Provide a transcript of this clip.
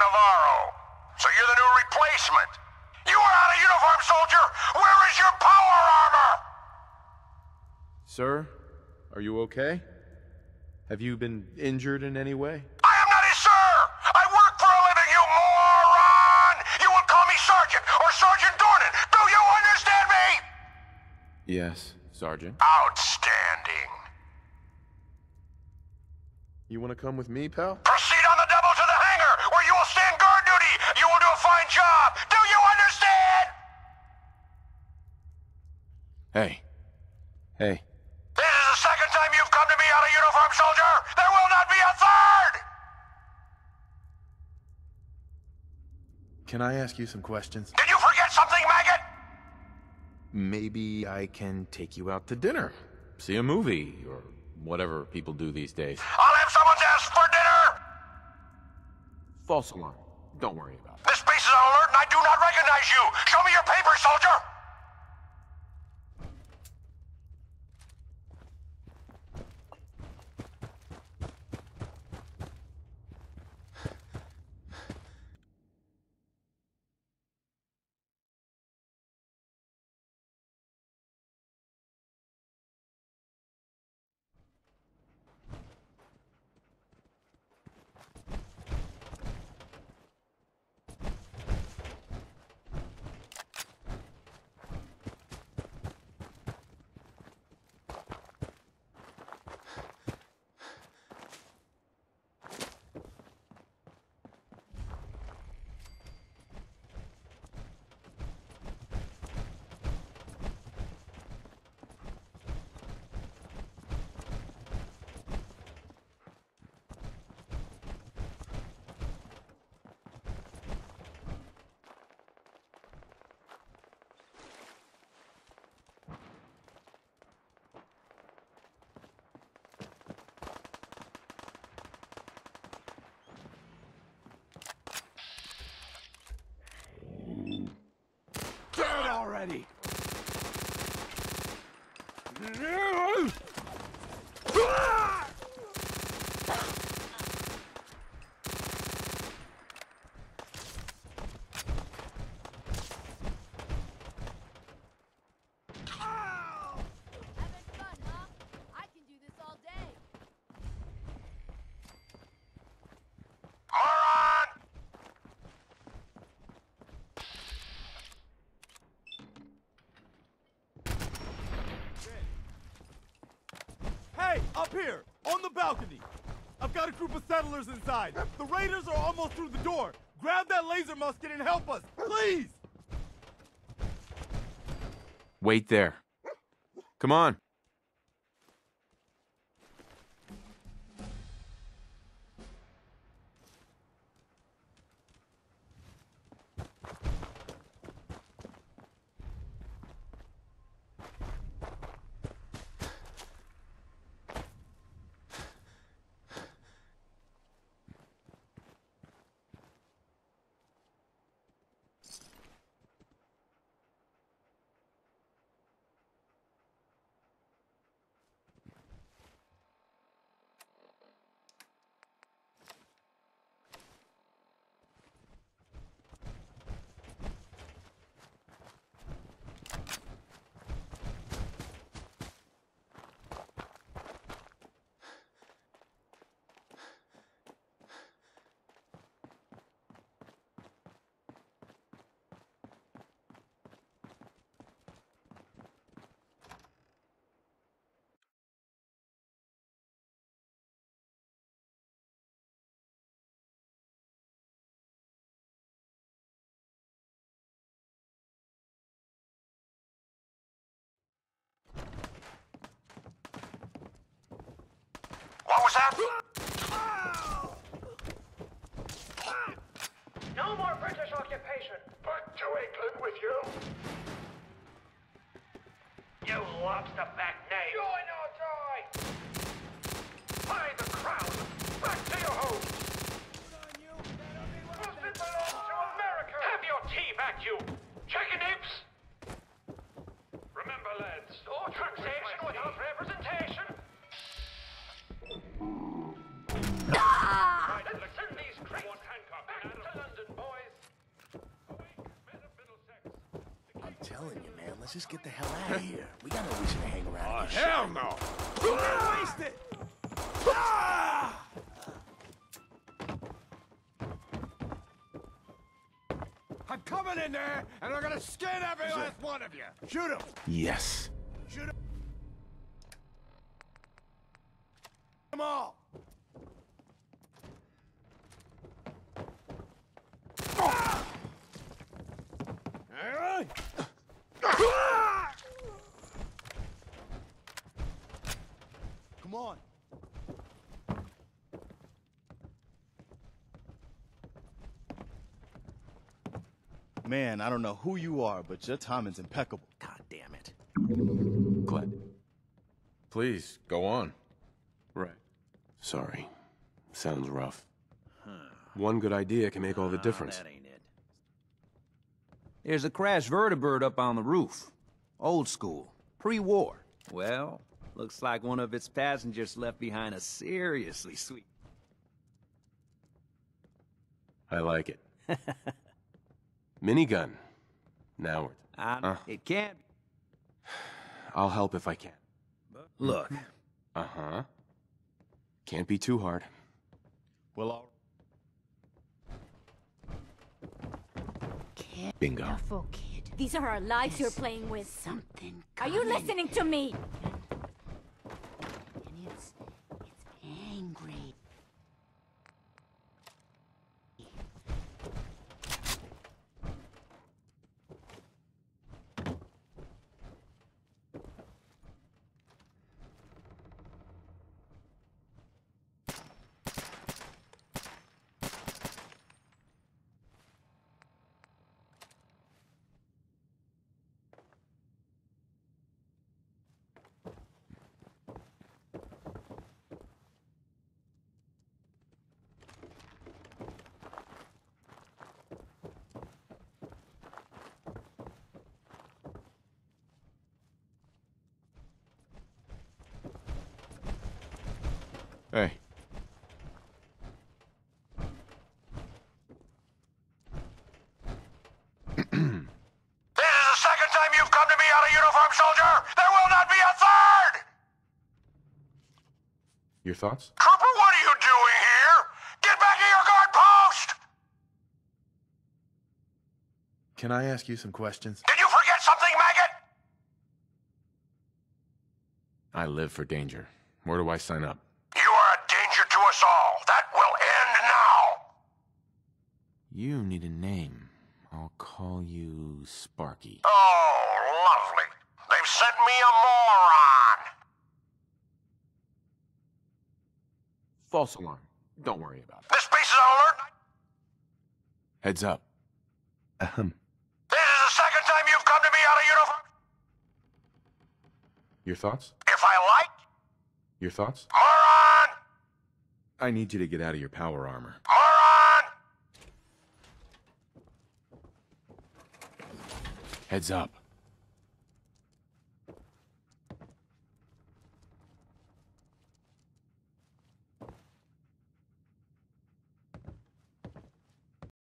Welcome to Camp Navarro. So you're the new replacement. You are out of uniform, soldier! Where is your power armor? Sir, are you okay? Have you been injured in any way? I am not a sir! I work for a living, you moron! You will call me Sergeant or Sergeant Dornan. Do you understand me? Yes, Sergeant. Outstanding. You want to come with me, pal? Hey. This is the second time you've come to me out of uniform, soldier. There will not be a third. Can I ask you some questions? Did you forget something, maggot? Maybe I can take you out to dinner, see a movie, or whatever people do these days. I'll have someone's ass for dinner. False alarm. Don't worry about it. This base is on alert, and I do not recognize you. Show me your papers, soldier. Get it already! Having fun, huh? I can do this all day. Moron! Hey, up here! On the balcony! I've got a group of settlers inside. The raiders are almost through the door. Grab that laser musket and help us, please! Wait there. Come on. What was that? No more British occupation. Back to England with you. You lobster telling you, man. Let's just get the hell out of here. We got no reason to hang around. Oh, and get hell shot. no! Waste it! Ah! I'm coming in there, and I'm gonna skin every last one of you! Shoot him! Yes. Shoot him! Them all! Come on. Man, I don't know who you are, but your timing's impeccable. God damn it. Glad. Please, go on. Right. Sorry. Sounds rough. One good idea can make all the difference. That ain't it. There's a crashed vertibird up on the roof. Old school. Pre-war. Well, looks like one of its passengers left behind a seriously sweet... I like it. Minigun. Now we're... Uh. It can't... I'll help if I can. Look, Uh-huh. Can't be too hard. Well, all Bingo. Careful, kid. These are our lives you're playing with. Something Are you listening to me? And it's it's angry. Hey. This is the second time you've come to me out of uniform, soldier! There will not be a third! Your thoughts? Trooper, what are you doing here? Get back to your guard post! Can I ask you some questions? Did you forget something, maggot? I live for danger. Where do I sign up? You are a danger to us all. That will end now! You need a name. I'll call you Sparky. Oh, lovely. They've sent me a moron! False alarm. Don't worry about it. This base is on alert. Heads up. Ahem. This is the second time you've come to me out of uniform. Your thoughts? If I like, Your thoughts? moron! I need you to get out of your power armor. Moron! Heads up.